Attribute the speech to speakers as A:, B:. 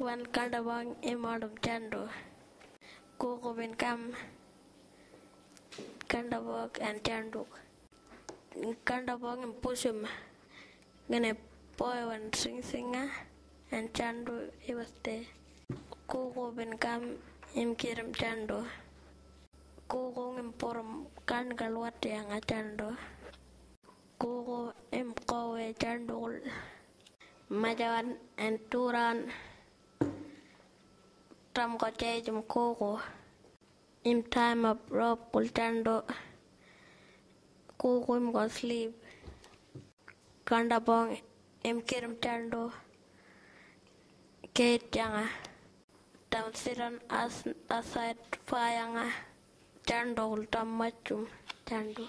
A: wan kanda bang imadum chando koko bin kam kanda bang and chando kanda bang im pusum ngene boy wan sing singa and chando he was koko bin kam im kirim chando koko im porum kan galwat yang chando koko im kowe chandol majawan and turan tram ko che jum ko ko in time of rob kultando. Cô ko em ko sleep. Kanda bong em kirim tando. Ke janga tam siran as, aside fayanga tando chung machum, tando.